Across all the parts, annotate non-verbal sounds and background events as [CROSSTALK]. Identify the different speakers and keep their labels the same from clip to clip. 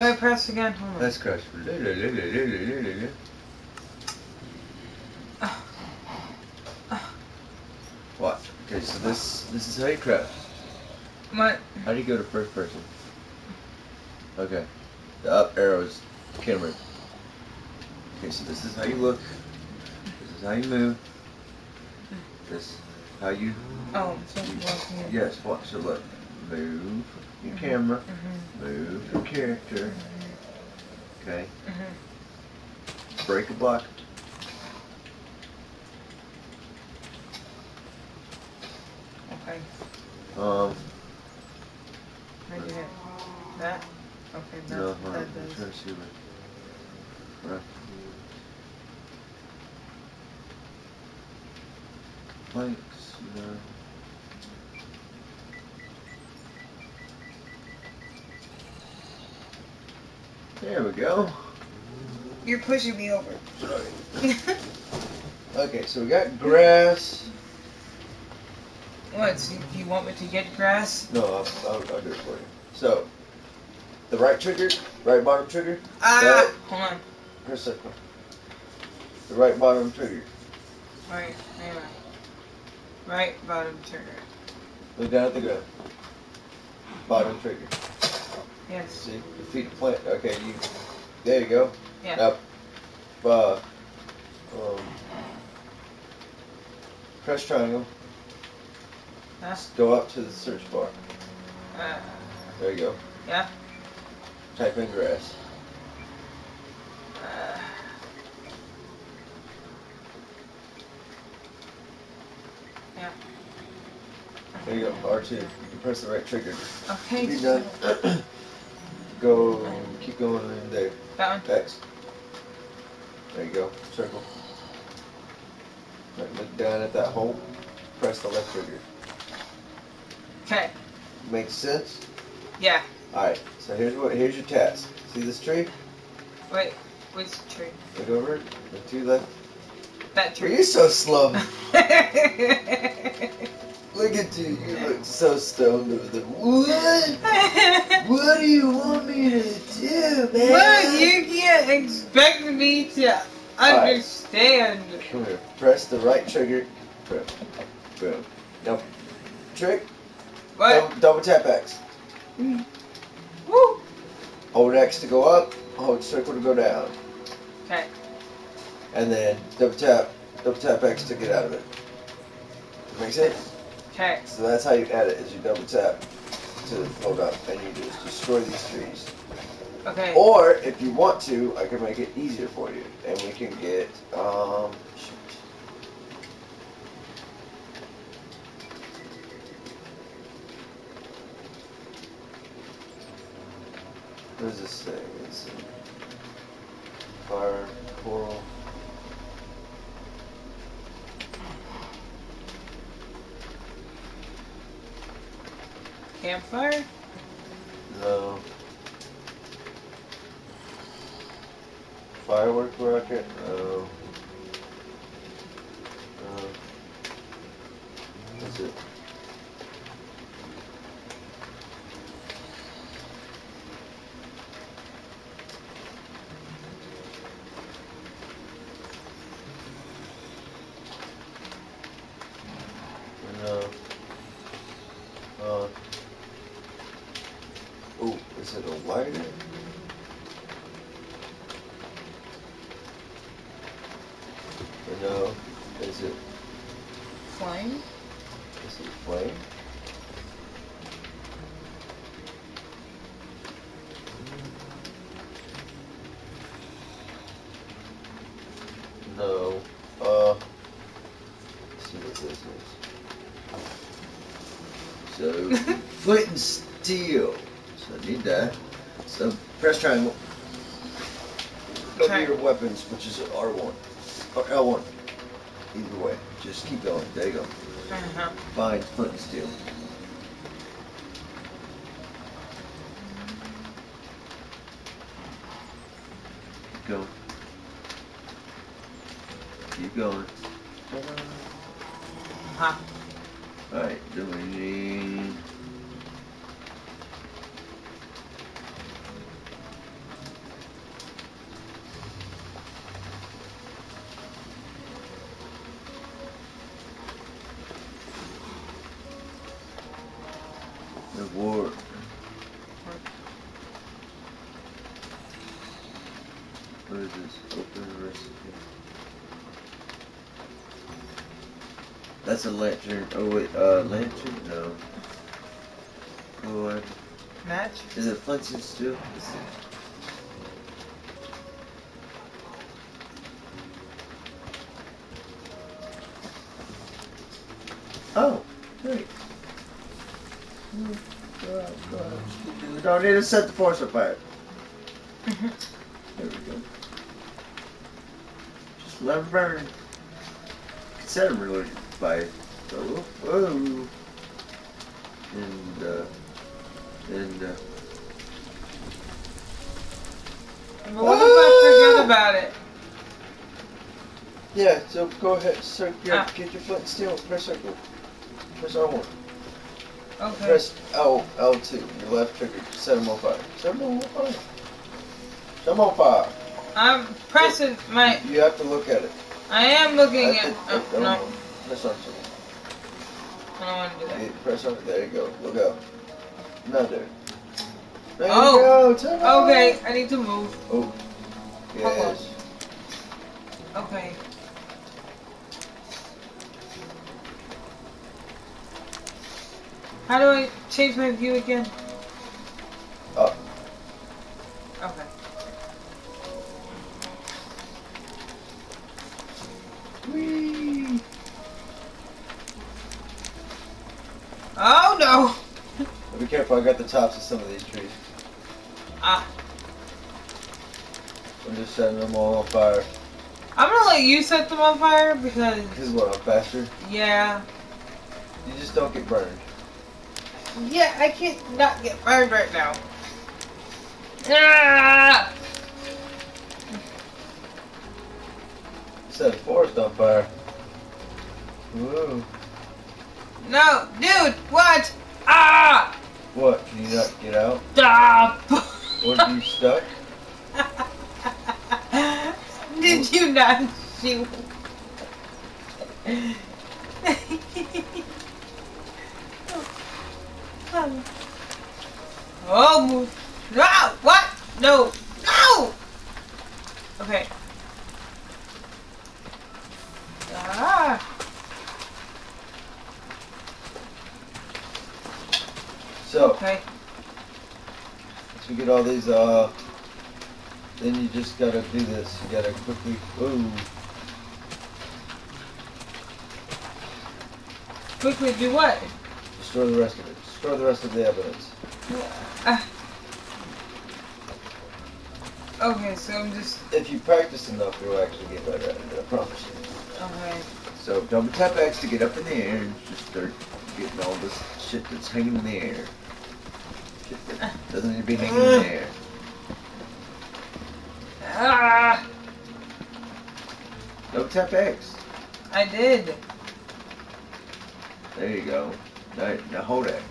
Speaker 1: Wait, press again.
Speaker 2: Let's crush. What? Okay, so this this is how you crouch.
Speaker 1: What?
Speaker 2: How do you go to first person? Okay. The up arrows camera. Okay, so this is how you look. This is how you move. This how you
Speaker 1: Oh, so walking.
Speaker 2: yes, watch so look. Move your camera.
Speaker 1: Mhm.
Speaker 2: Move your character. Okay.
Speaker 1: Mhm.
Speaker 2: Break a block.
Speaker 1: Okay.
Speaker 2: Um
Speaker 1: you hit? That? Okay, that,
Speaker 2: no,
Speaker 1: that
Speaker 2: I'm trying to see what right. Planks, no. There we go.
Speaker 1: You're pushing me over.
Speaker 2: Sorry. Okay, so we got grass.
Speaker 1: what? So you want me to get grass?
Speaker 2: No, I'll, I'll, I'll do it for you. So, the right trigger, right bottom trigger,
Speaker 1: Ah!
Speaker 2: That-
Speaker 1: Hold on.
Speaker 2: press circle. The right bottom trigger.
Speaker 1: Right, hang on. Right bottom trigger.
Speaker 2: Look down at the ground. Bottom trigger.
Speaker 1: Yes.
Speaker 2: See, your feet plant. Okay, you. There you go.
Speaker 1: Yeah.
Speaker 2: Now, uh, um, press triangle.
Speaker 1: That's,
Speaker 2: Go up to the search bar.
Speaker 1: uh,
Speaker 2: There you go.
Speaker 1: yeah.
Speaker 2: Type in grass.
Speaker 1: Uh, yeah.
Speaker 2: There you go. R two. You press the right trigger.
Speaker 1: Okay.
Speaker 2: Done. [CLEARS THROAT] go. Keep going in there.
Speaker 1: That one.
Speaker 2: X. There you go. Circle. Right, look down at that hole. Press the left trigger.
Speaker 1: Okay.
Speaker 2: Makes sense?
Speaker 1: Yeah.
Speaker 2: Alright, so here's what here's your task. See this tree?
Speaker 1: Wait. Which tree?
Speaker 2: Look over it. Look to your left.
Speaker 1: That tree.
Speaker 2: Are you so slow? [LAUGHS] Look at you. You look so stoned over there. What? What do you want me to do, man?
Speaker 1: You can't expect me to understand.
Speaker 2: Come here. Press the right trigger. Boom. Boom. Now, trick.
Speaker 1: What?
Speaker 2: Double, double tap X.
Speaker 1: Woo.
Speaker 2: Hold X to go up. Hold circle to go down.
Speaker 1: Okay.
Speaker 2: And then double tap, double tap X to get out of it. Make sense?
Speaker 1: Okay.
Speaker 2: So that's how you edit is you double tap to load up and you just destroy these trees.
Speaker 1: Okay.
Speaker 2: Or if you want to, I can make it easier for you. And we can get um shoot. What does this say? It's fire, coral.
Speaker 1: Campfire?
Speaker 2: No. Firework rocket? No. No. That's it. No. Uh. Oh, is it a lighter? Or no? Is it
Speaker 1: Flame?
Speaker 2: is it flame? No. Uh let's see what this is. So flint and steel. So I need that. So press triangle. Go to your weapons, which is R1 or L1. Either way, just keep going. There you go.
Speaker 1: Uh-huh.
Speaker 2: Find flint and steel. Keep going. Keep going.
Speaker 1: Huh.
Speaker 2: Alright, then we need What is this? Open recipe. That's a lantern. Oh wait, uh, lantern? No. Lord.
Speaker 1: Match?
Speaker 2: Is it Flintstone still? Let's see. Oh, great. You don't need to set the force on fire. There we go. Just let them burn. Set them really by so whoa. And uh and uh
Speaker 1: But what if I forget about it?
Speaker 2: yeah, so go ahead, so yeah,
Speaker 1: Ah.
Speaker 2: get your flint and steel, press circle. Press R one.
Speaker 1: Okay.
Speaker 2: Press L L two, your left trigger, set them on fire. Set them on fire. Set them on fire.
Speaker 1: I'm pressing my.
Speaker 2: You have to look at it.
Speaker 1: I am looking
Speaker 2: I
Speaker 1: at.
Speaker 2: think-
Speaker 1: Oh,
Speaker 2: don't-
Speaker 1: no,
Speaker 2: Press on something.
Speaker 1: I don't want to do that.
Speaker 2: Yeah, press on it. There you go. Look out. Not there. There
Speaker 1: Oh.
Speaker 2: you go. Turn on.
Speaker 1: Okay, I need to move.
Speaker 2: Oh. Yes.
Speaker 1: Okay. How do I change my view again?
Speaker 2: Up.
Speaker 1: Okay.
Speaker 2: Whee.
Speaker 1: Oh no!
Speaker 2: Be careful. I got the tops of some of these trees.
Speaker 1: Ah,
Speaker 2: I'm just setting them all on fire.
Speaker 1: I'm gonna let you set them on fire because,
Speaker 2: Because what? I'm faster.
Speaker 1: yeah.
Speaker 2: You just don't get burned.
Speaker 1: Yeah, I can't not get burned right now. Ah!
Speaker 2: Set the forest on fire. Whoa.
Speaker 1: No, dude, what? Ah!
Speaker 2: What? Can you not get out?
Speaker 1: Stop!
Speaker 2: What are you stuck? [LAUGHS]
Speaker 1: Did you not shoot? Oh, move. No! What? No! No! Okay. Ah!
Speaker 2: So,
Speaker 1: Okay.
Speaker 2: once we get all these, uh, then you just gotta do this. You gotta quickly, ooh,
Speaker 1: Quickly do what?
Speaker 2: destroy the rest of it. Destroy the rest of the evidence.
Speaker 1: Ah. Okay, so I'm just.
Speaker 2: If you practice enough, you'll actually get better at it, I promise you.
Speaker 1: Okay.
Speaker 2: So double tap X to get up in the air and just start getting all this shit that's hanging in the air. Shit that doesn't need to be hanging in the air.
Speaker 1: Ah!
Speaker 2: Double tap X.
Speaker 1: I did.
Speaker 2: There you go. Now, now hold X.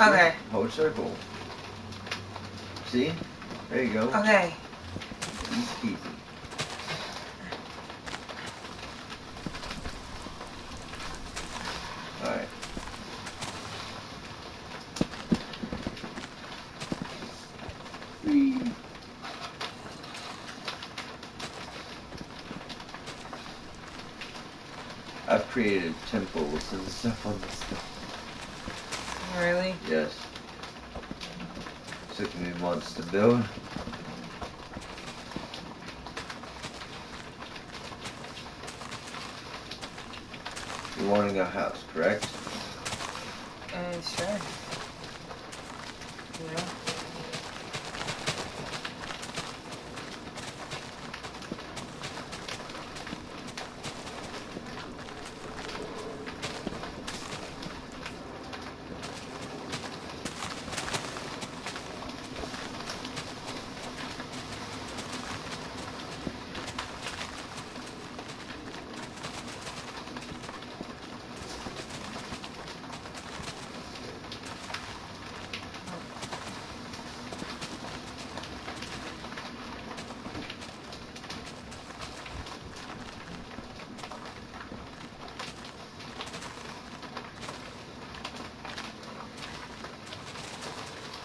Speaker 1: Okay.
Speaker 2: Hold circle. See? There you go.
Speaker 1: Okay.
Speaker 2: Easy peasy. Alright. Whee. I've created temples and stuff on this stuff.
Speaker 1: Really?
Speaker 2: Yes. Took me months to build. You're wanting a house, correct?
Speaker 1: Uh, sure. You know?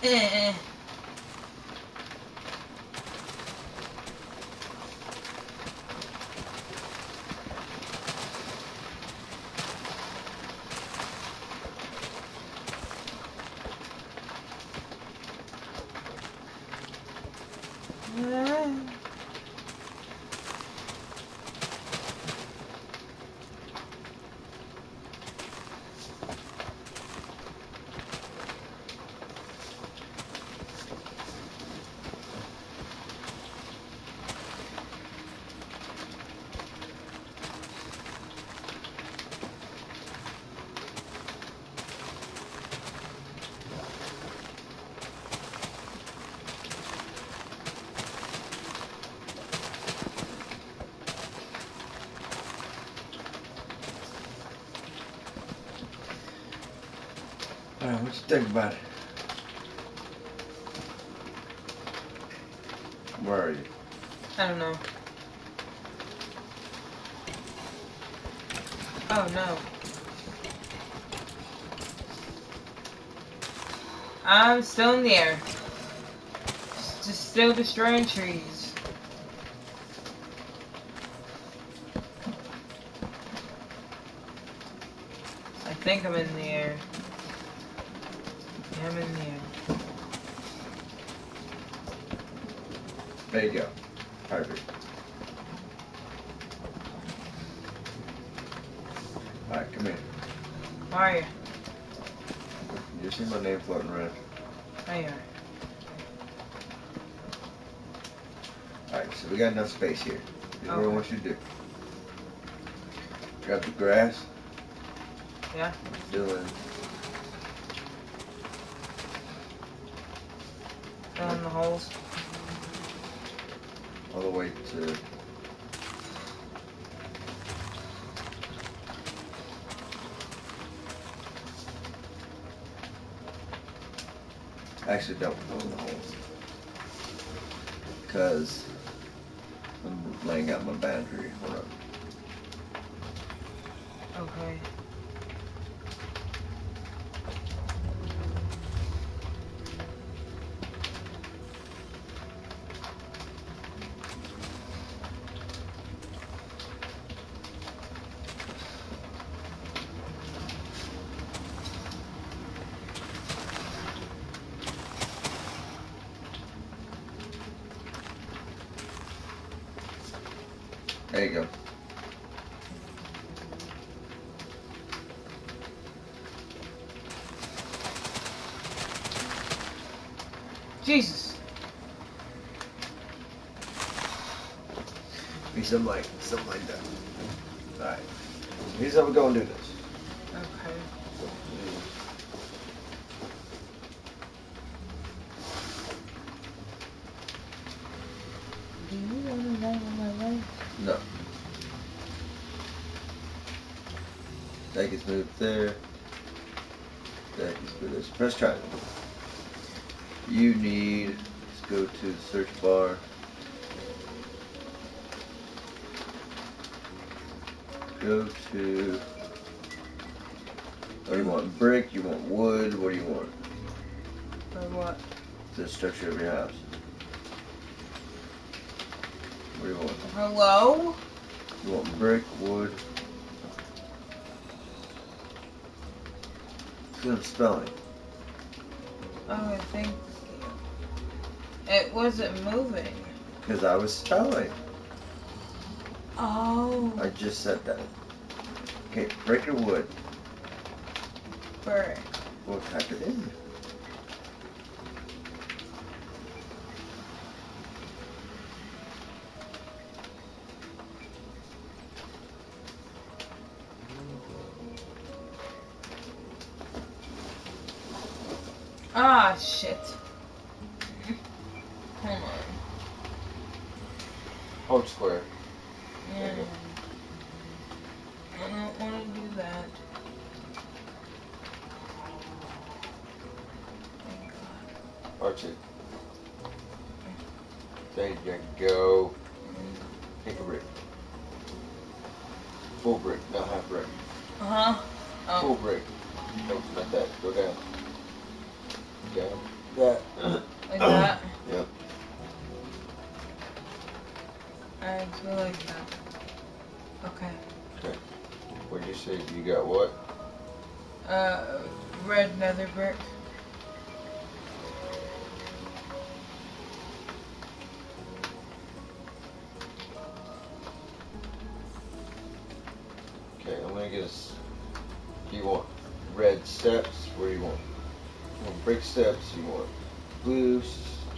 Speaker 1: Eh.
Speaker 2: Alright, what you think about it? Where are you?
Speaker 1: I don't know. Oh no. I'm still in the air. Just still destroying trees. I think I'm in the air. Yeah, I'm in the air.
Speaker 2: There you go. Perfect. Alright, come here.
Speaker 1: Where are you?
Speaker 2: You see my name floating around?
Speaker 1: Are.
Speaker 2: Alright, so we got enough space here. Here's what I want you to do. Grab the grass.
Speaker 1: Yeah.
Speaker 2: Fill in.
Speaker 1: Fill in the holes.
Speaker 2: All the way to actually don't fill in the holes because I'm laying out my boundary. Hold on.
Speaker 1: Okay.
Speaker 2: There you go.
Speaker 1: Jesus.
Speaker 2: Be something like something like that. Alright. So here's how we're gonna do this.
Speaker 1: Okay. Do you want to ride on my leg?
Speaker 2: No. That gets moved there. That gets moved there. So press triangle. You need, let's go to the search bar. Go to, do you want? Brick? You want wood? What do you want?
Speaker 1: Or what?
Speaker 2: The structure of your house. What do you want?
Speaker 1: Hello?
Speaker 2: You want brick, wood? I'm spelling.
Speaker 1: Oh, I think it wasn't moving.
Speaker 2: Because I was spelling.
Speaker 1: Oh,
Speaker 2: I just said that. Okay, brick or wood?
Speaker 1: brick.
Speaker 2: We'll type it in.
Speaker 1: Ah, shit.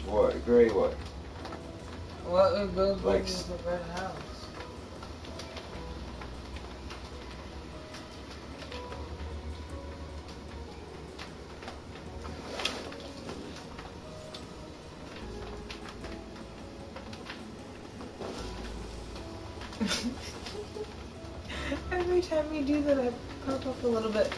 Speaker 2: What? Gray? What?
Speaker 1: What would go
Speaker 2: Like
Speaker 1: with the red house? [LAUGHS] Every time you do that, I pop up a little bit.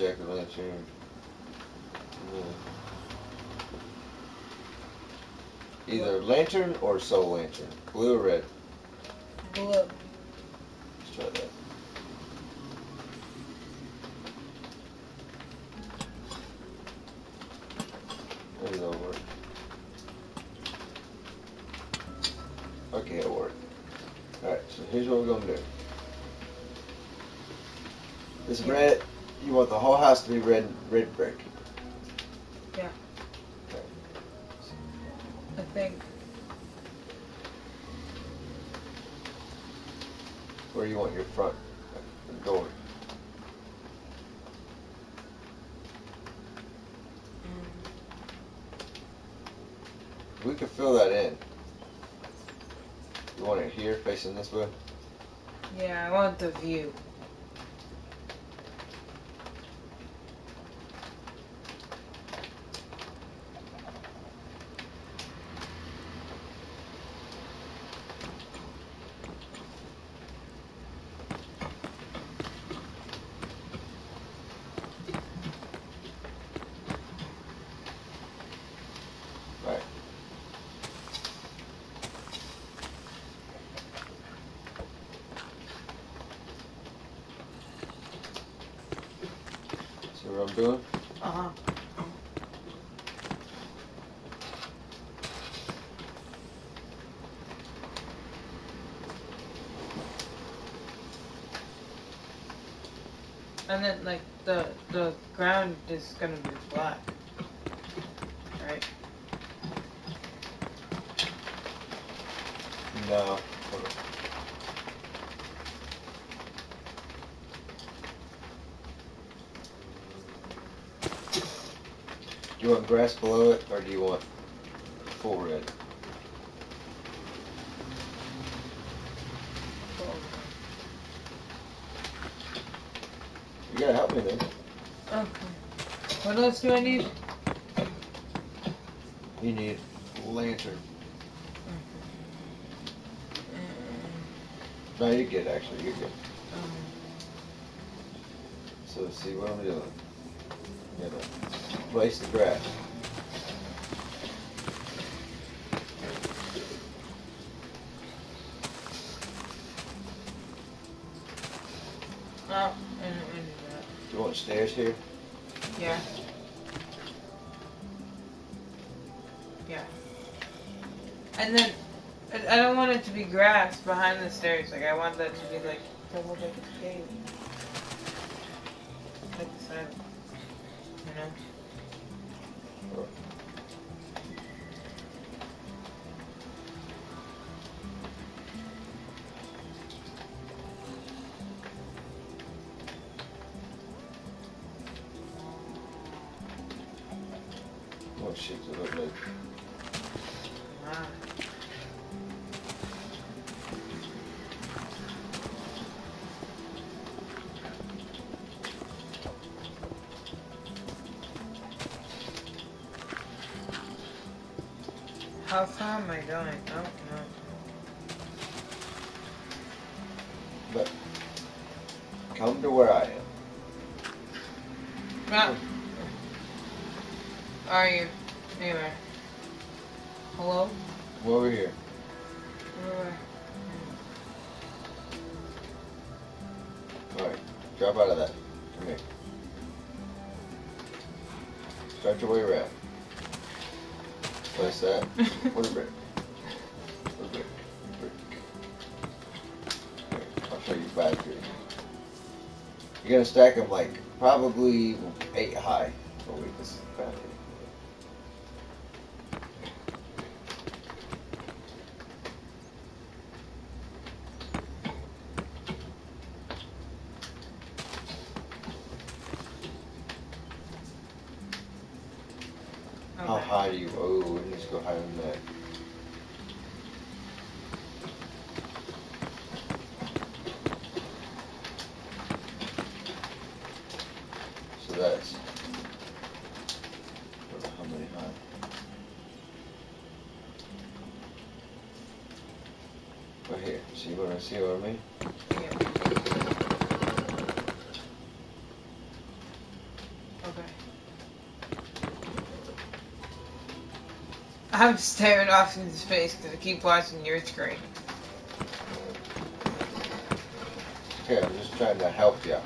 Speaker 2: Put jack o' lantern. Either lantern or soul lantern. Blue or red.
Speaker 1: Blue.
Speaker 2: Let's try that. Maybe that'll work. Okay, it'll work. Alright, so here's what we're gonna do. This
Speaker 1: Yeah.
Speaker 2: red, you want the whole house to be red, red brick.
Speaker 1: Yeah.
Speaker 2: Okay.
Speaker 1: I think.
Speaker 2: Where you want your front door? We could fill that in. You want it this way?
Speaker 1: Yeah, I want the view.
Speaker 2: Right. See what I'm doing?
Speaker 1: Uh huh. And then like the the ground is gonna be black. Right?
Speaker 2: No. Hold on. Do you want grass below it, or do you want full red? You gotta help me then.
Speaker 1: Okay. What else do I need?
Speaker 2: You need lantern. No, you're good. Actually, you're good.
Speaker 1: Um,
Speaker 2: So see what I'm doing. You gotta place the grass. Here?
Speaker 1: Yeah. Yeah. And then I don't want it to be grass behind the stairs. Like I want that to be like to look
Speaker 2: What shit does it look?
Speaker 1: Ah. How far am I going? I don't know.
Speaker 2: But come to where I am.
Speaker 1: Ah. Are you? Anyway. Hello?
Speaker 2: Come over here.
Speaker 1: Where?
Speaker 2: Alright. Drop out of that. Come here. Start your way around. Place that. [LAUGHS] What a brick. What a brick. Brick. I'll show you back here. You're gonna stack them like probably eight high. Oh wait, this is the battery. How
Speaker 1: Okay.
Speaker 2: high do you? Oh, it needs to go higher than that. So that's. what the- How many high? Right here. See what I see what I mean?
Speaker 1: Yeah. Okay. I'm staring off into space because I keep watching your screen.
Speaker 2: Okay, I'm just trying to help you.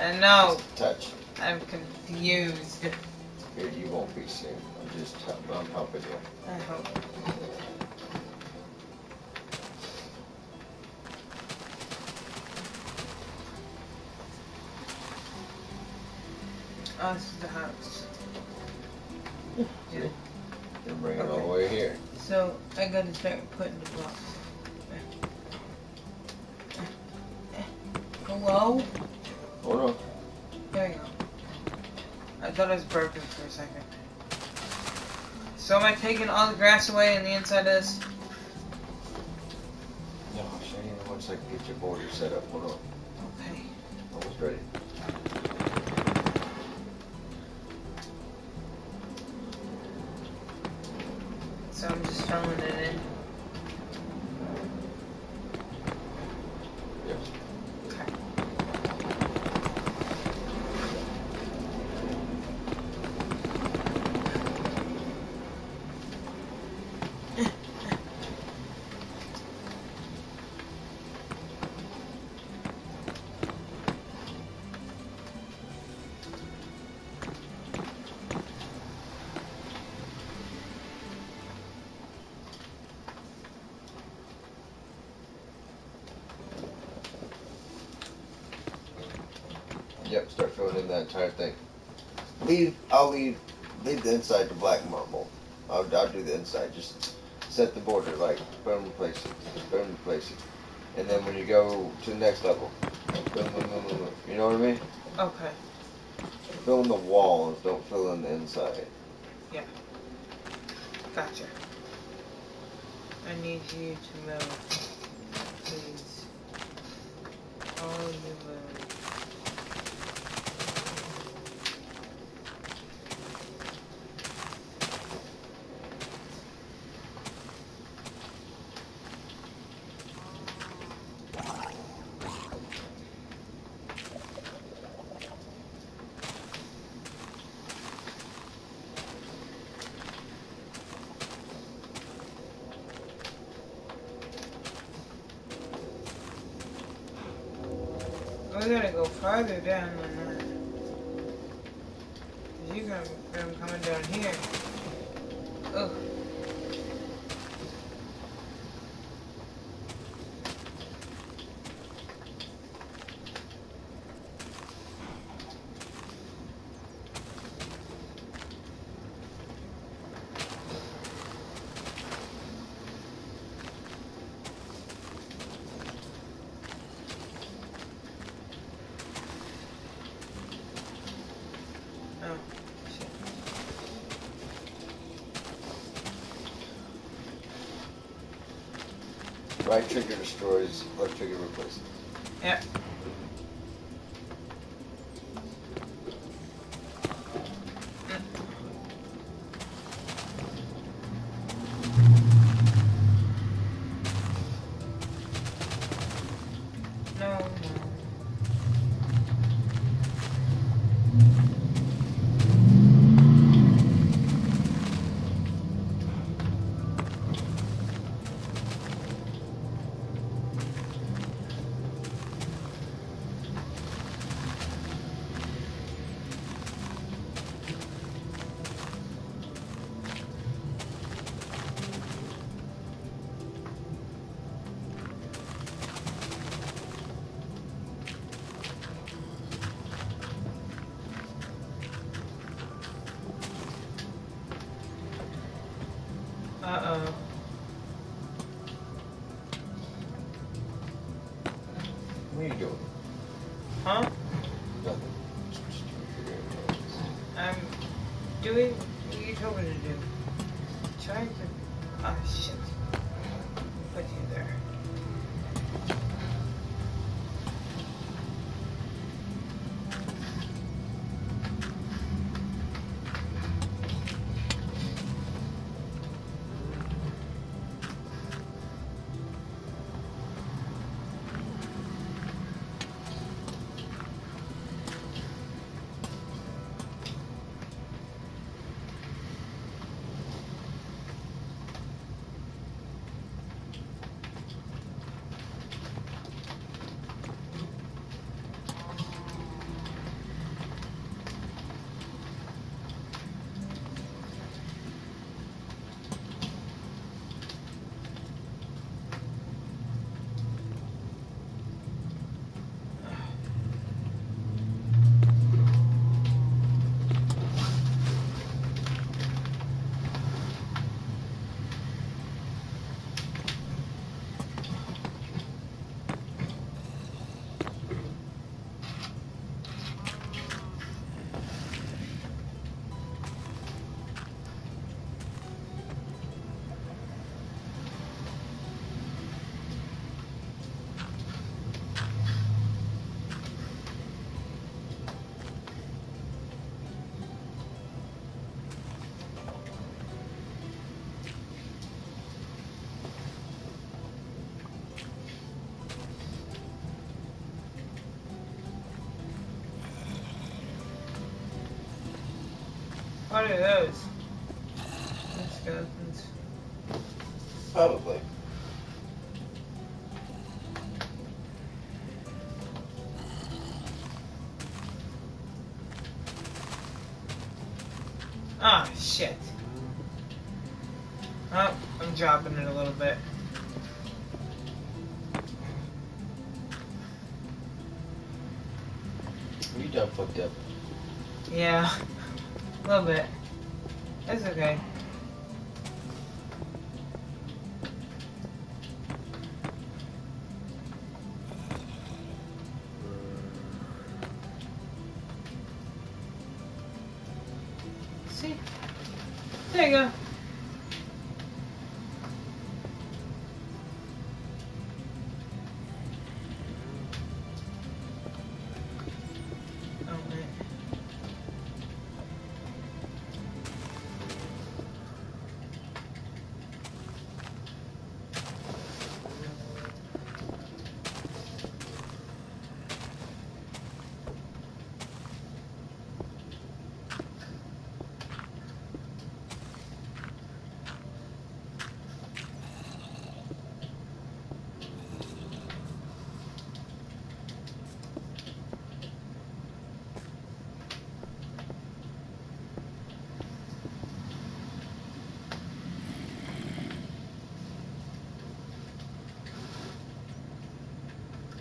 Speaker 1: I know.
Speaker 2: Touch.
Speaker 1: I'm confused.
Speaker 2: Here, you won't be soon. I'm just I'm helping you.
Speaker 1: I hope. I taking all the grass away and the inside of this?
Speaker 2: No, you once I can get your border set up. Hold on.
Speaker 1: Okay.
Speaker 2: Almost ready. That entire thing. Leave, I'll leave, leave the inside to black marble. I'll, I'll do the inside. Just set the border, like, boom, replace it, boom, replace it. And then when you go to the next level, boom, boom, boom, boom, boom. You know what I mean?
Speaker 1: Okay.
Speaker 2: Fill in the walls, don't fill in the inside. Yeah.
Speaker 1: Gotcha. I need you to move. Please. All you move. We gotta go farther down than that. 'Cause you got them coming down here. Ugh. Oh, shit.
Speaker 2: Right trigger destroys, left trigger replaces.
Speaker 1: Yeah. What are those? Skeletons.
Speaker 2: Probably.
Speaker 1: Ah, shit. Oh, I'm dropping it a little bit.
Speaker 2: You done fucked up.
Speaker 1: Yeah, a little bit. That's okay.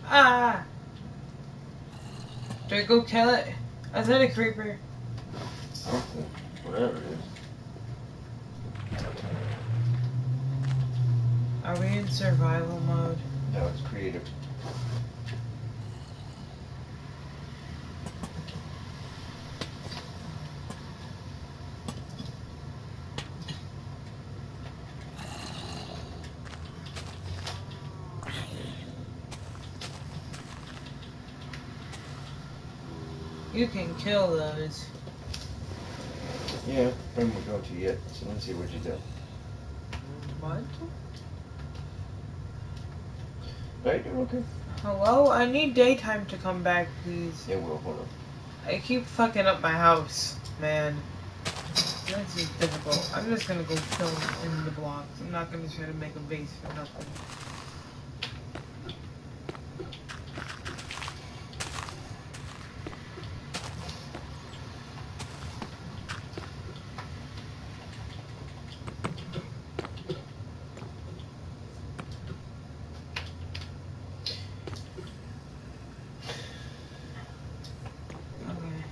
Speaker 1: Ah! Do I go kill it? Is that a creeper?
Speaker 2: Something. Whatever it is.
Speaker 1: Are we in survival mode?
Speaker 2: No, it's creative.
Speaker 1: You can kill those.
Speaker 2: Yeah, I'm not going to yet. So let's see what you do.
Speaker 1: What?
Speaker 2: Right, you're okay.
Speaker 1: Hello? I need daytime to come back, please.
Speaker 2: Yeah, well, hold on.
Speaker 1: I keep fucking up my house, man. This is difficult. I'm just gonna go kill in the blocks. I'm not gonna try to make a base for nothing. Okay.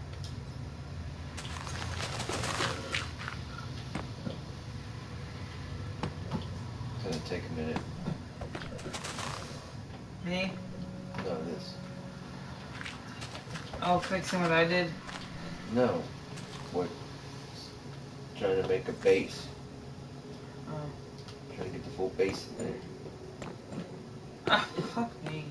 Speaker 2: It's gonna take a minute.
Speaker 1: Fixing what I did.
Speaker 2: No. What? Trying to make a base.
Speaker 1: Oh.
Speaker 2: Trying to get the full base in there.
Speaker 1: Ah, fuck me.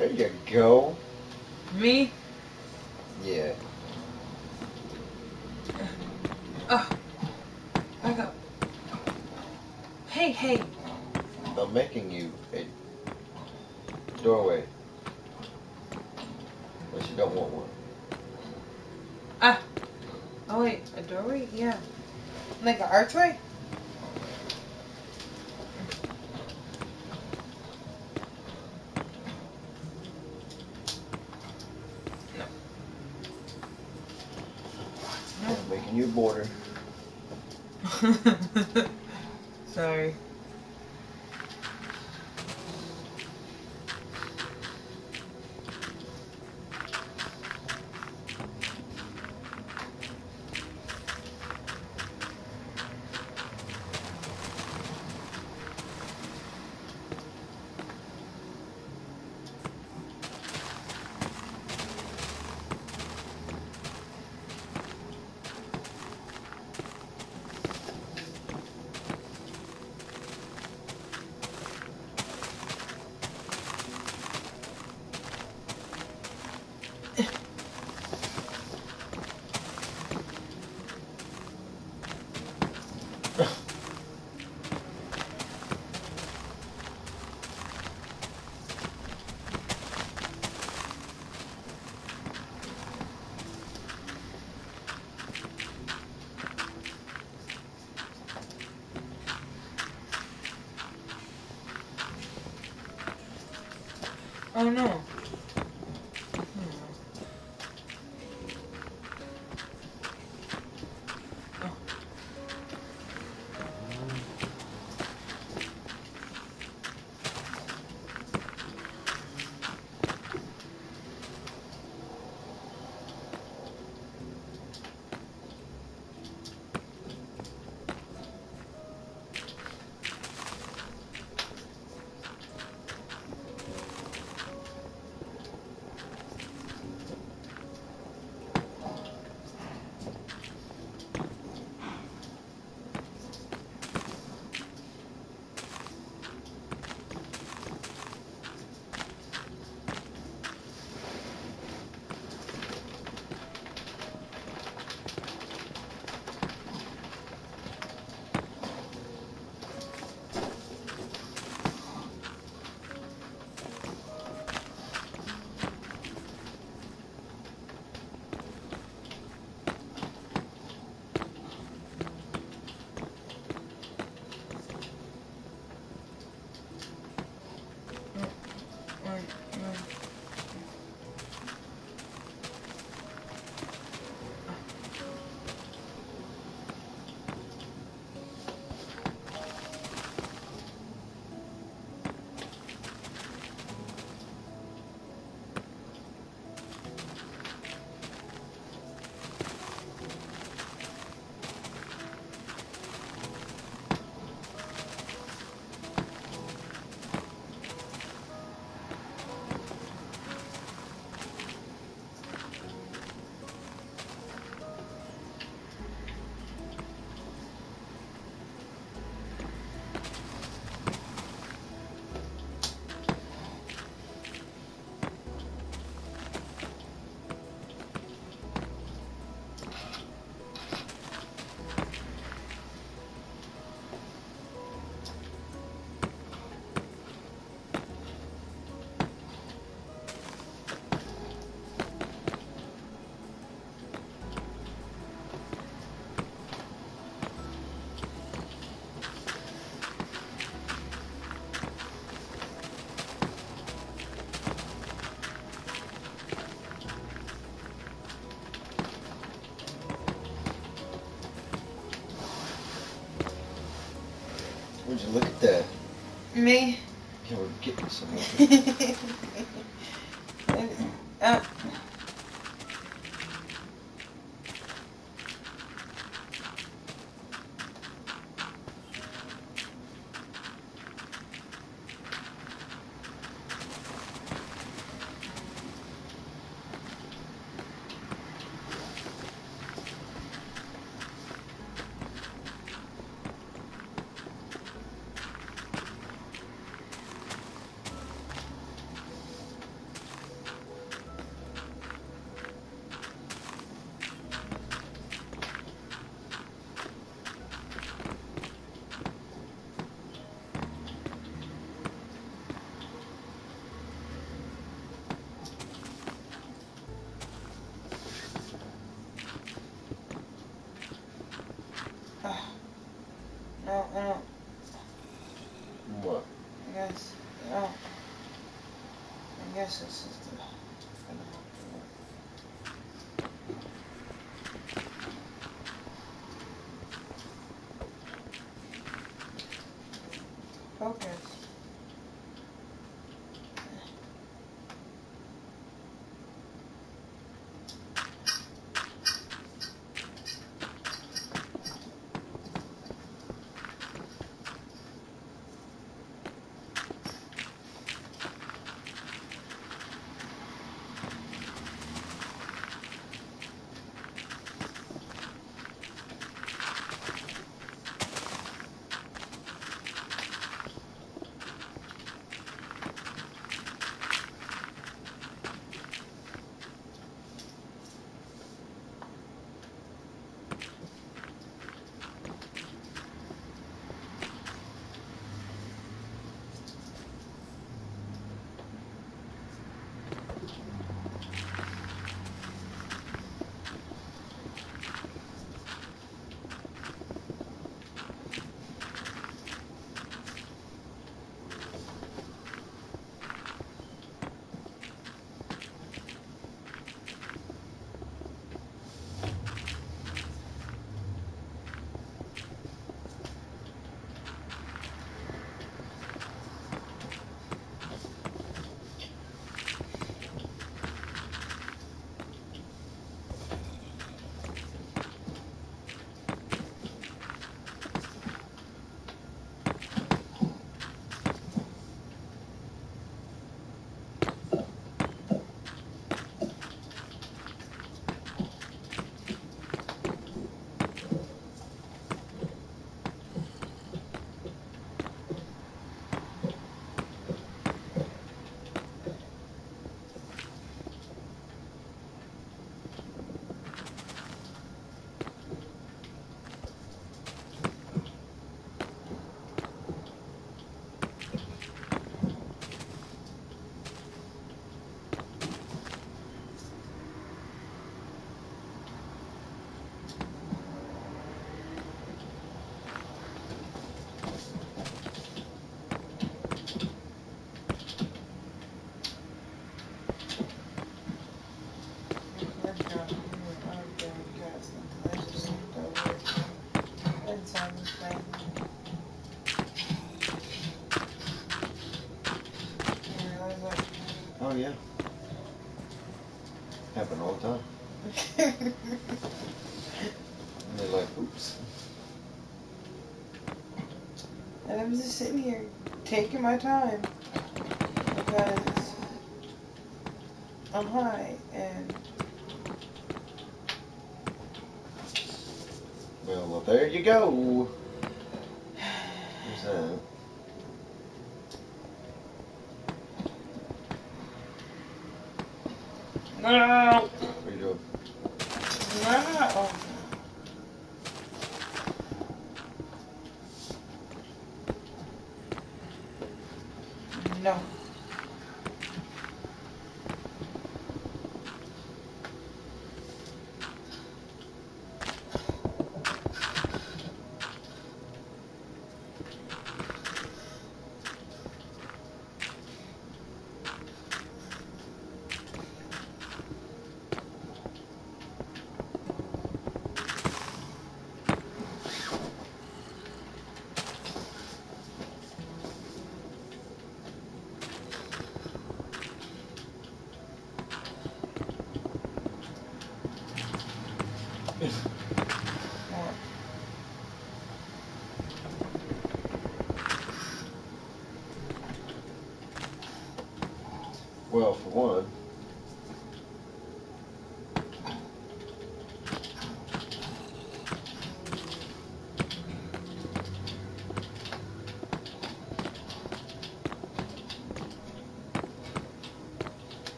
Speaker 2: There you go.
Speaker 1: Me?
Speaker 2: Yeah.
Speaker 1: Oh. Back up. Hey, hey.
Speaker 2: I'm making you a doorway. But you don't want one.
Speaker 1: Ah. Oh, wait. A doorway? Yeah. Like an archway? Me?
Speaker 2: Yeah, we're getting somewhere. [LAUGHS]
Speaker 1: focus taking my time because I'm high and.
Speaker 2: Well, there you go.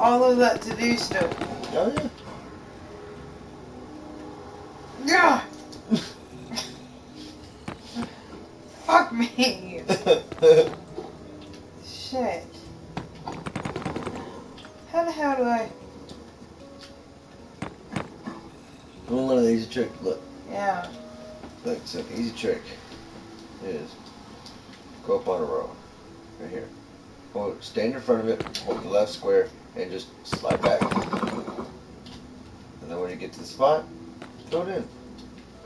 Speaker 1: All of that to do still.
Speaker 2: Oh
Speaker 1: Yeah. Yeah. Fuck me. Shit. How the hell do I?
Speaker 2: One of these easy trick. Look,
Speaker 1: Yeah.
Speaker 2: look. It's an easy trick. Is go up on a row, right here. Hold, stand in front of it. Hold the left square and just slide back. And then when you get to the spot, throw it in.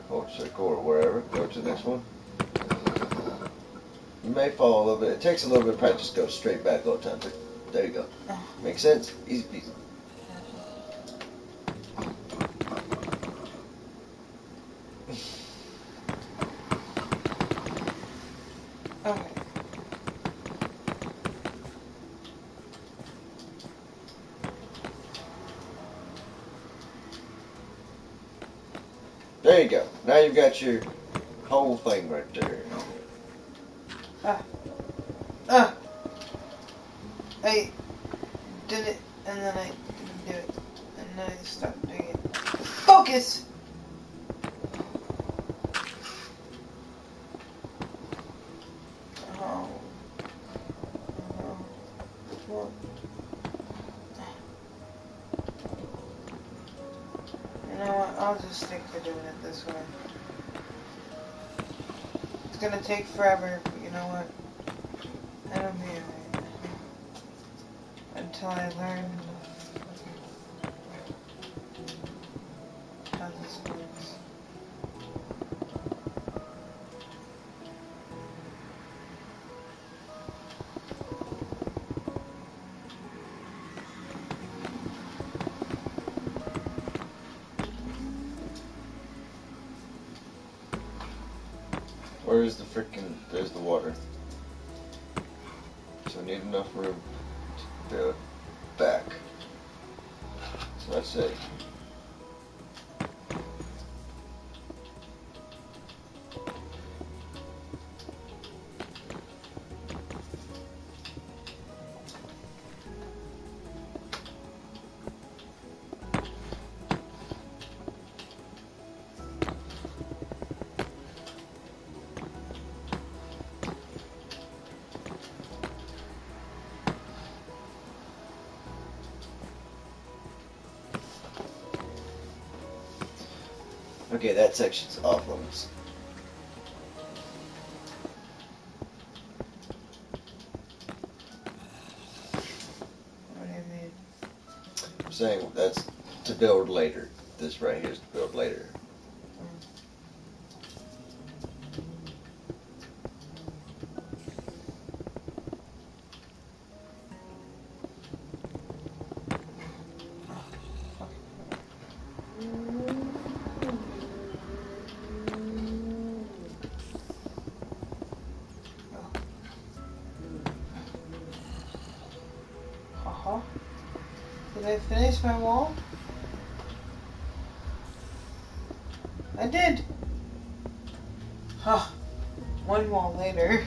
Speaker 2: Hold circle or wherever. Go to the next one. You may fall a little bit. It takes a little bit of practice. Go straight back all the time. There you go. Oh. Makes sense. Easy peasy.
Speaker 1: Okay.
Speaker 2: There you go. Now you've got your whole thing right there.
Speaker 1: Uh. I did it and then I didn't do it. And then I stopped doing it. Focus! Oh. Oh. Well. You know what? I'll just stick to doing it this way. It's gonna take forever, but you know what? That'll be alright. Until I learn
Speaker 2: Okay, that section's off limits.
Speaker 1: What do you mean?
Speaker 2: I'm saying that's to build later. This right here is to build later.
Speaker 1: My wall? I did. Huh. One wall later.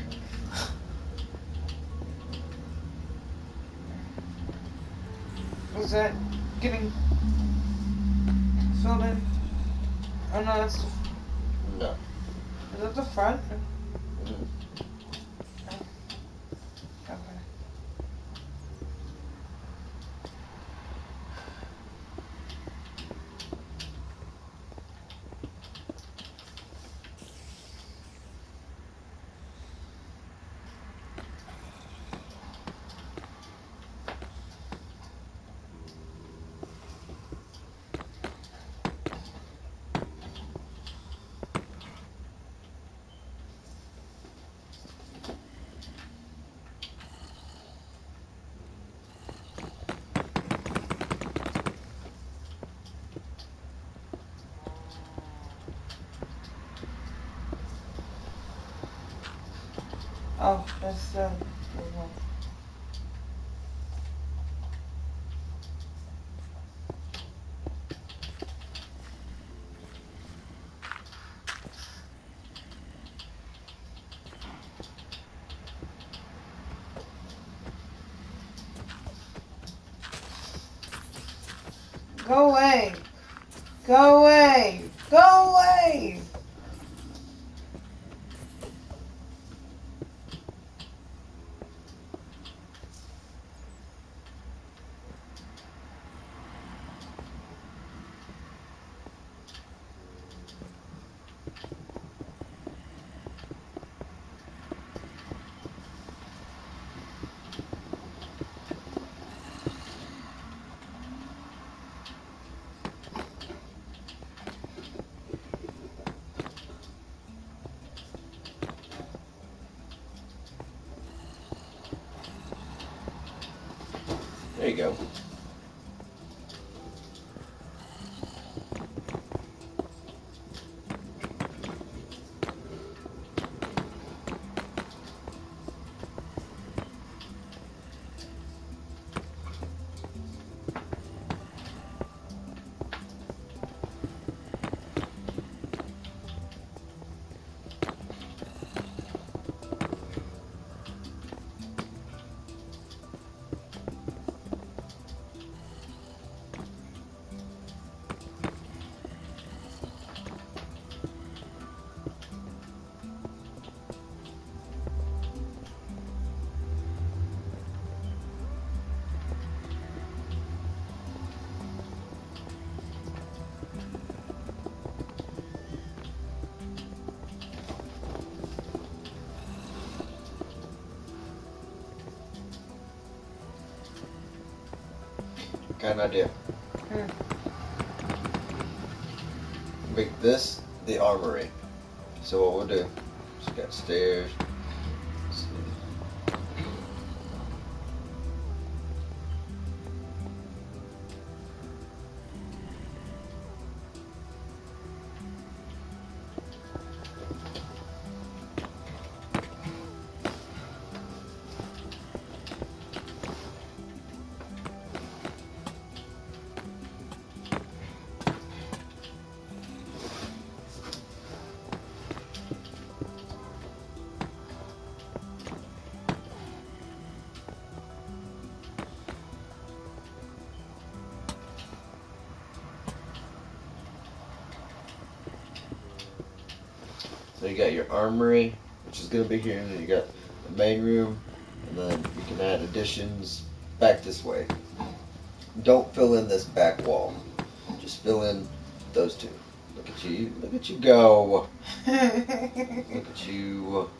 Speaker 1: Was that getting filled in? Oh no, that's
Speaker 2: No.
Speaker 1: is that the front?
Speaker 2: Mhm.
Speaker 1: Okay. Oh, that's uh.
Speaker 2: Got an idea.
Speaker 1: Hmm.
Speaker 2: Make this the armory. So what we'll do, just got stairs. Armory, which is gonna be here, and then you got the main room, and then you can add additions back this way. Don't fill in this back wall. Just fill in those two. Look at you. Look at you go. [LAUGHS] Look at you.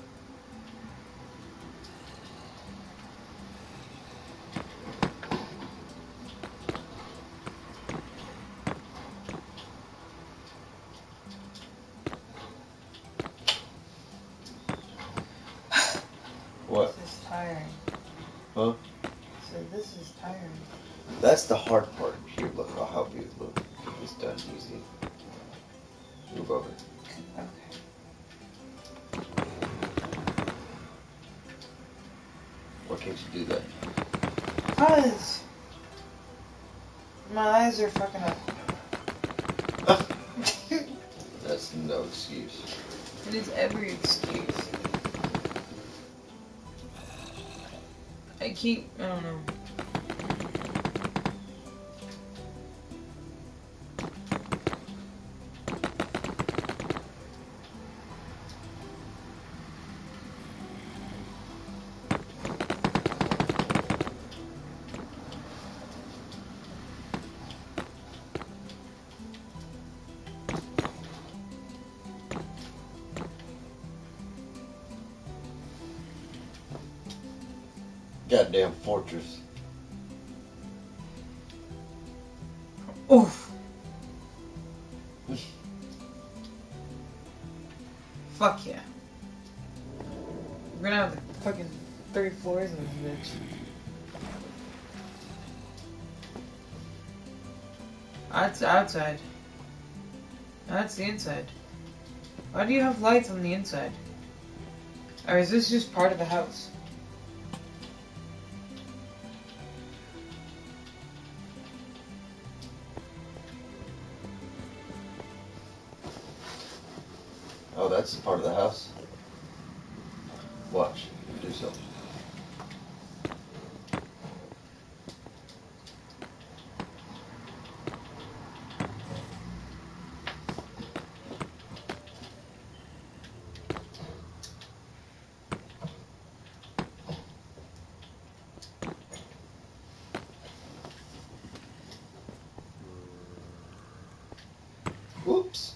Speaker 2: Why can't you do that?
Speaker 1: Cause my eyes are fucking up. [LAUGHS]
Speaker 2: That's no excuse.
Speaker 1: it is every excuse. I keep. I don't know. That's outside. That's the inside. Why do you have lights on the inside? Or is this just part of the house?
Speaker 2: Oh, that's part of the house. Watch. Do so. Oops.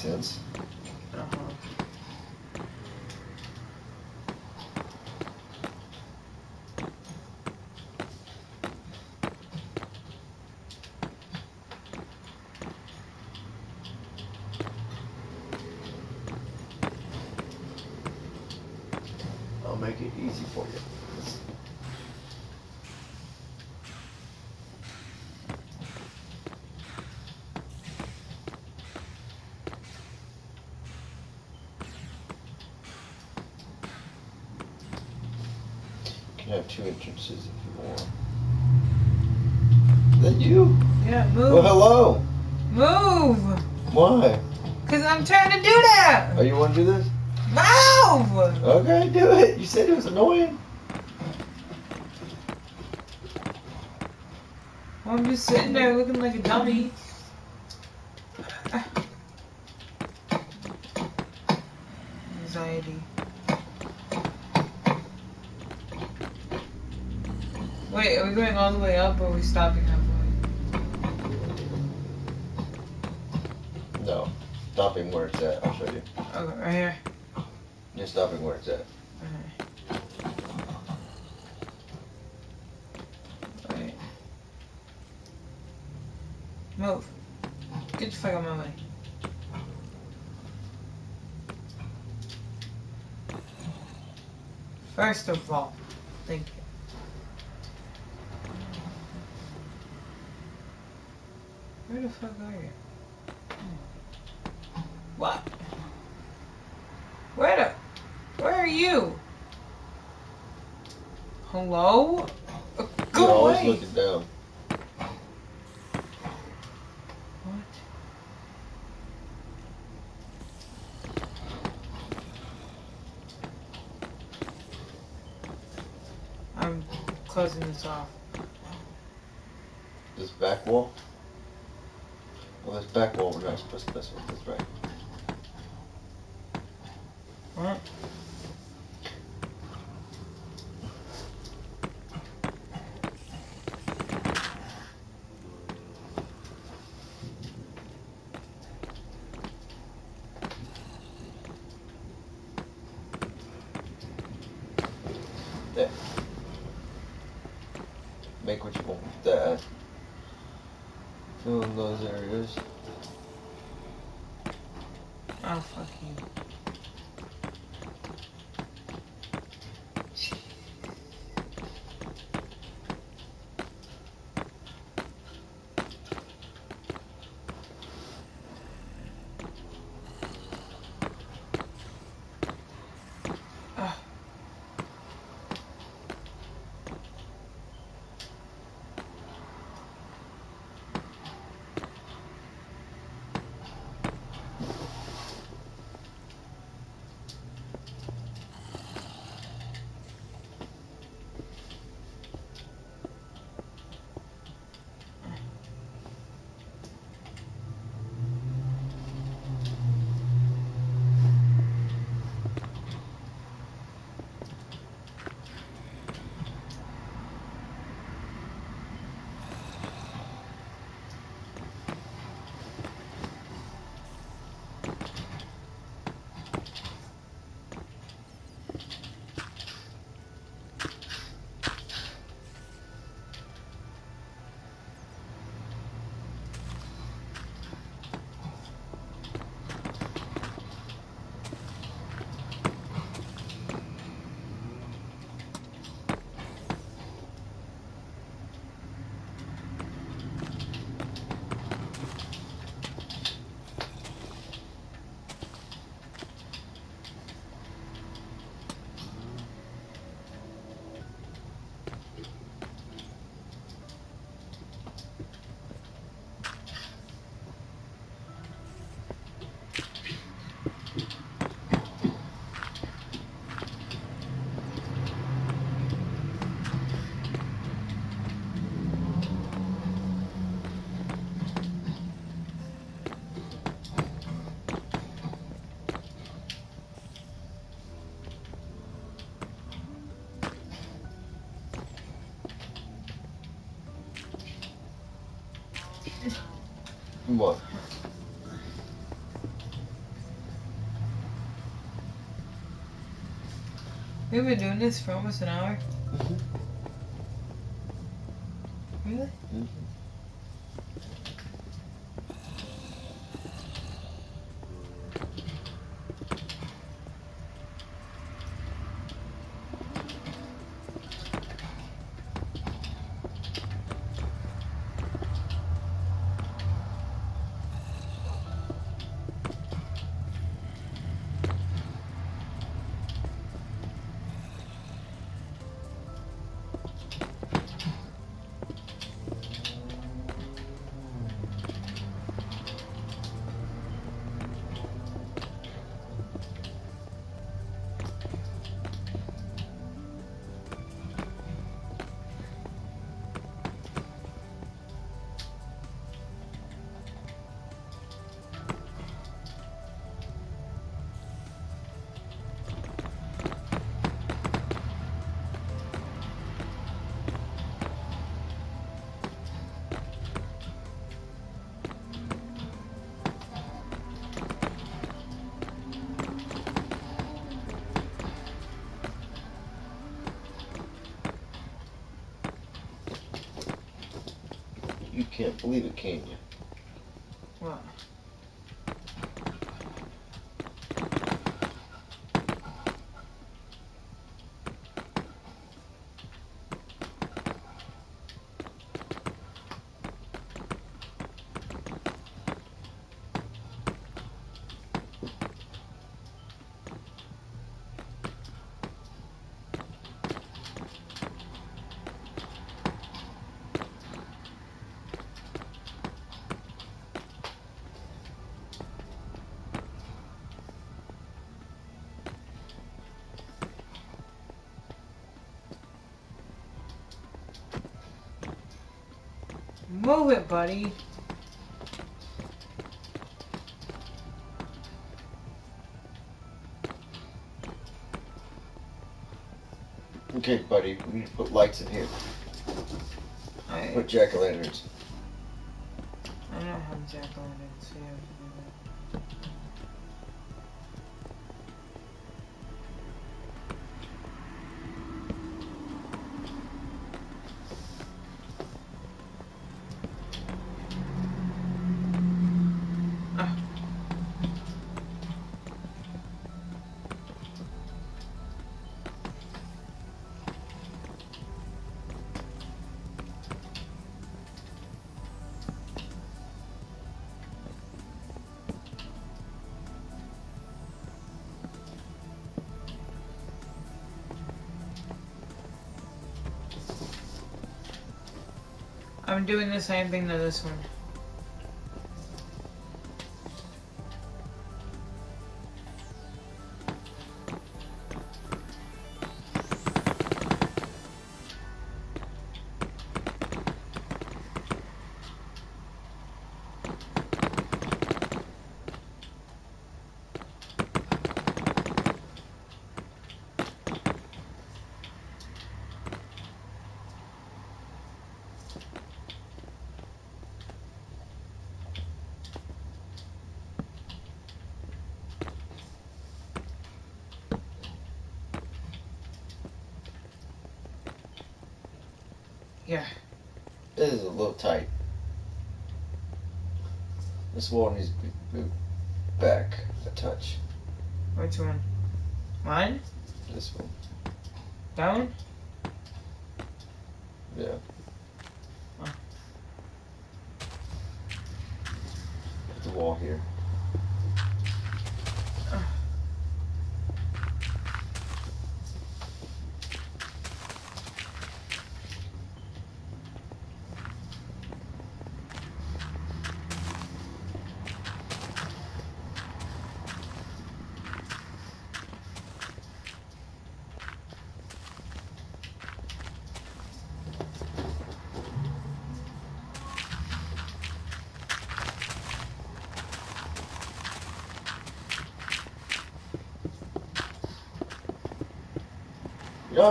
Speaker 2: Sense.
Speaker 1: Uh-huh.
Speaker 2: I'll make it easy for you. Two entrances if you want. Is that you?
Speaker 1: Yeah, move.
Speaker 2: hello.
Speaker 1: Move!
Speaker 2: Why?
Speaker 1: Because I'm trying to do that!
Speaker 2: Oh, you want to do this?
Speaker 1: Move!
Speaker 2: Okay, do it. You said it was annoying.
Speaker 1: I'm just sitting there looking like a dummy. Anxiety. Wait, all the way up or are we stopping halfway?
Speaker 2: No. Stopping where it's at. I'll show you.
Speaker 1: Okay, right here.
Speaker 2: You're stopping where it's at.
Speaker 1: Okay. Wait. Move. Get the fuck out of my way. First of all, thank you. Where the fuck are you? What? Where the? Where are you? Hello? Uh, Go
Speaker 2: You're always
Speaker 1: away.
Speaker 2: looking down.
Speaker 1: What? I'm off.
Speaker 2: This back wall. Well, this back wall we're not supposed to mess with. That's right.
Speaker 1: What? We've been doing this for almost an hour.
Speaker 2: Believe it, can
Speaker 1: Move it, buddy.
Speaker 2: Okay, buddy, we need to put lights in here.
Speaker 1: I,
Speaker 2: Put jack o' lanterns.
Speaker 1: I don't have jack o' doing the same thing to this one.
Speaker 2: Tight. This wall needs to be moved back a touch.
Speaker 1: Which one? Mine?
Speaker 2: This one.
Speaker 1: That one?
Speaker 2: Yeah.
Speaker 1: Oh.
Speaker 2: The wall here.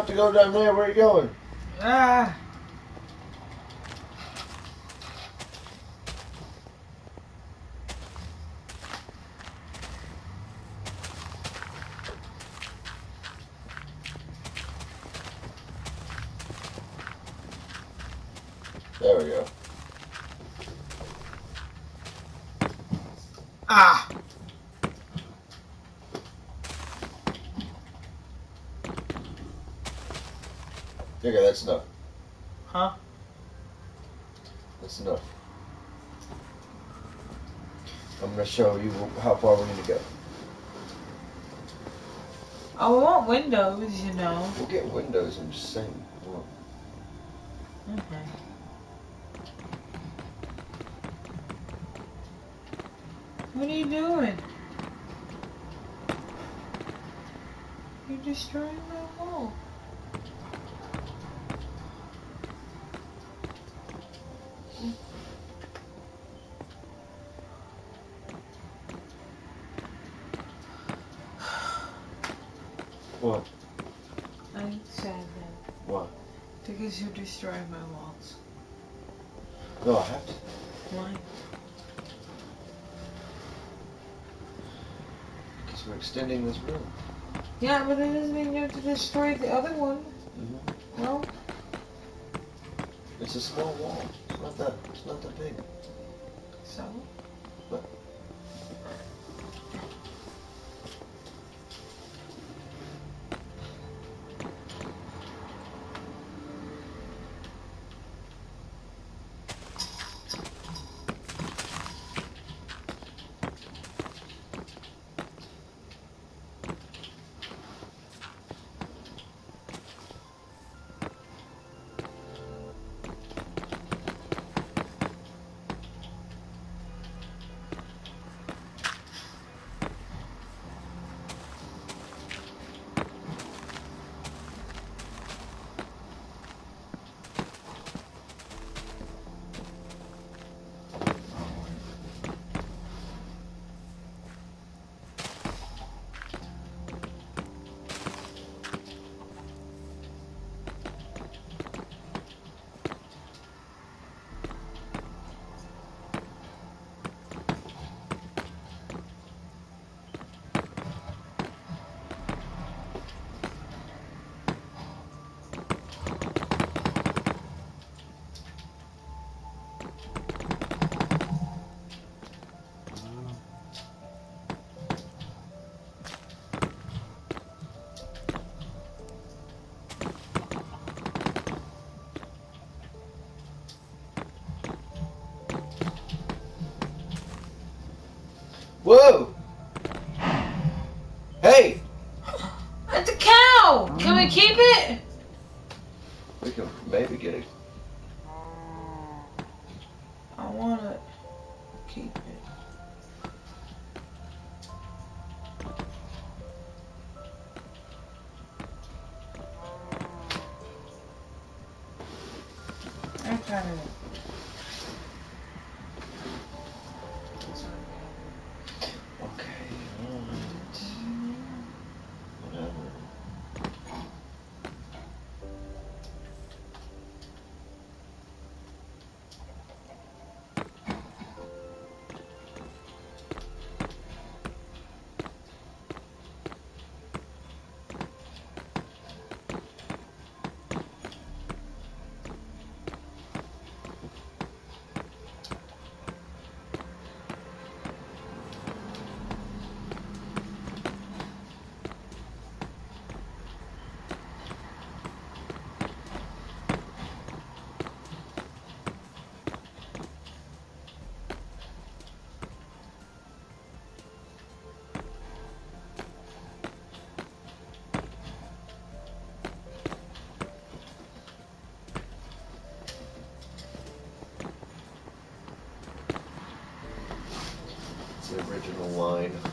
Speaker 2: To go down there. Where are you going?
Speaker 1: Ah!
Speaker 2: There we go.
Speaker 1: Ah!
Speaker 2: Okay, that's enough.
Speaker 1: Huh?
Speaker 2: That's enough. I'm gonna show you how far we need to go.
Speaker 1: Oh, we want windows, you know.
Speaker 2: We'll get windows. I'm just saying.
Speaker 1: Because my walls.
Speaker 2: No, I have to.
Speaker 1: Why?
Speaker 2: Because we're extending this room.
Speaker 1: Yeah, but that doesn't mean you have to destroy the other one.
Speaker 2: Mm-hmm.
Speaker 1: No?
Speaker 2: It's a small wall. It's not that. It's not that big.
Speaker 1: So?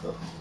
Speaker 2: Oh.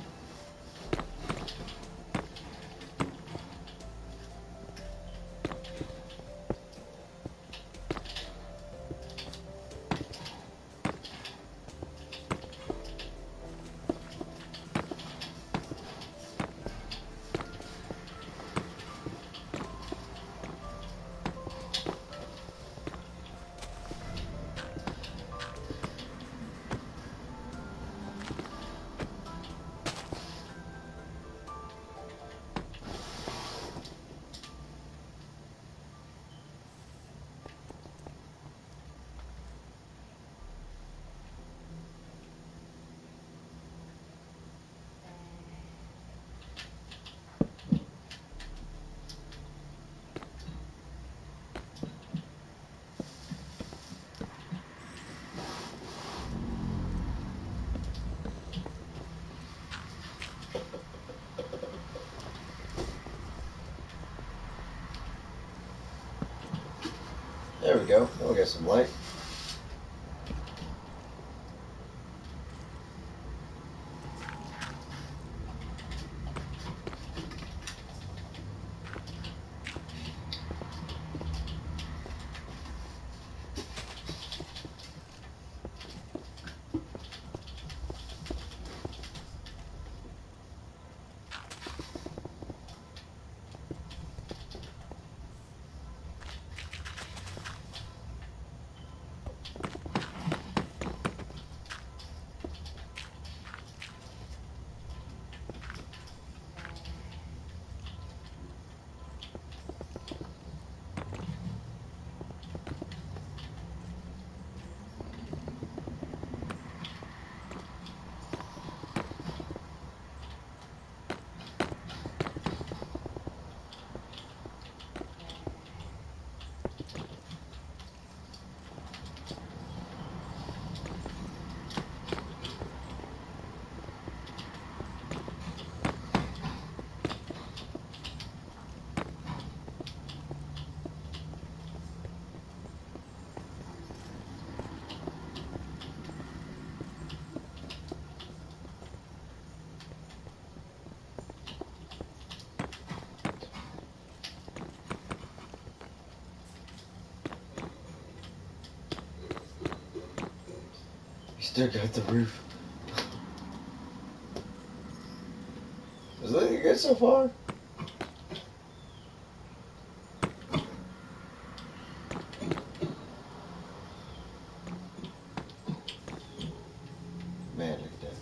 Speaker 2: There we go. Now we got some light. Still got the roof. Is looking good so far? Man, look at that.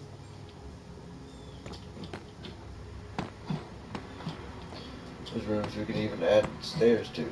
Speaker 2: There's rooms we can even add stairs to.